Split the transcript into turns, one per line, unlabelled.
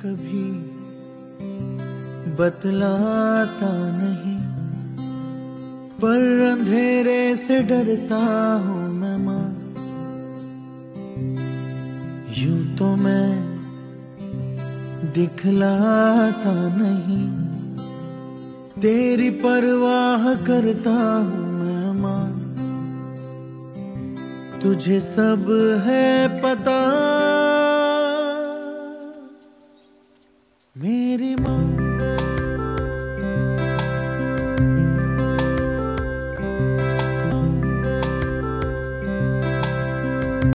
कभी बतलाता नहीं, पर अंधेरे से डरता हूँ मैं माँ। यूँ तो मैं दिखलाता नहीं, तेरी परवाह करता हूँ मैं माँ। तुझे सब है पता। मेरी माँ